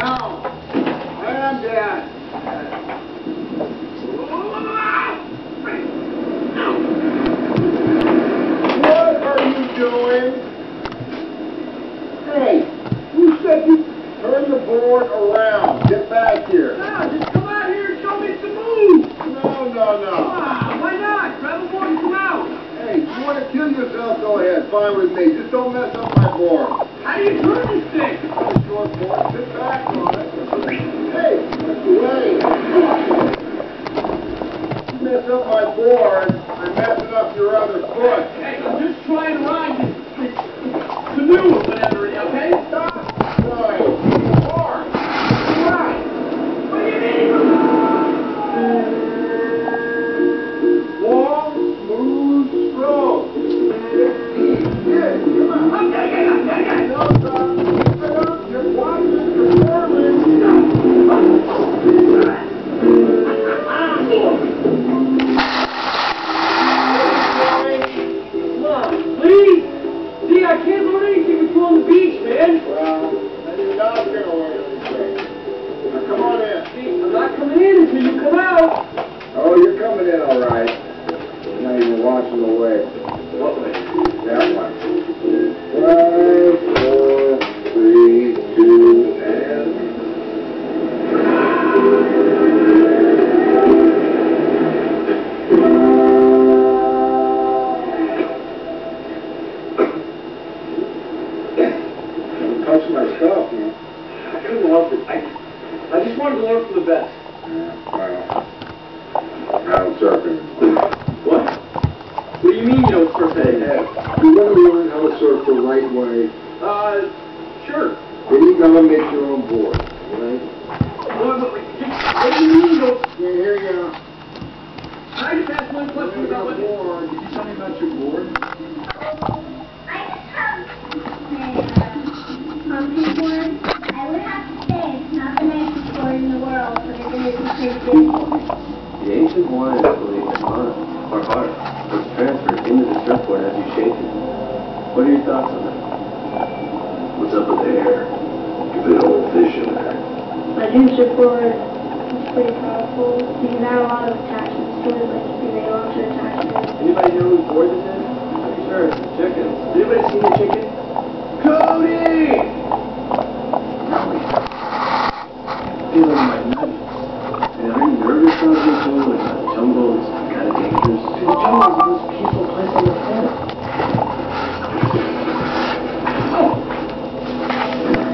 Now, and Dad. What are you doing? Hey, who said you turn the board around? Get back here. Now, just come out here and show me some moves. No, no, no. Ah, why not? Grab a board and come out. Hey, you want to kill yourself? Go ahead. Fine with me. Just don't mess up my board. How do you turn this thing? Short board. Sit back on it. Hey, that's the way. You mess up my board, I'm messing up your other foot. Hey, I'm just trying to ride this canoe or whatever, okay? Stop trying. Hard. Right. What do you mean? Long, smooth stroke. Yeah, come on. I'm gonna get man. I couldn't help it. I, I just wanted to learn from the best. Yeah, well, now surfing. What? What do you mean you don't surf it? Ed, you want to learn how to surf the right way, Uh, sure. then you gotta make your own board, right? What, what, what, what do you mean you don't? Yeah, here you go. I just asked one question about what? board. Did you tell me about your board? I just have a pumpkin board. I would have to say it's not the nicest board in the world, but it is a pretty good board. The ancient that mana, or heart, was transferred into the surfboard as you shake it. What are your thoughts on that? What's up with the hair? Get that old fish in there. My new surfboard is pretty powerful. You can add a lot of attachments to it, like you can make launcher attachments.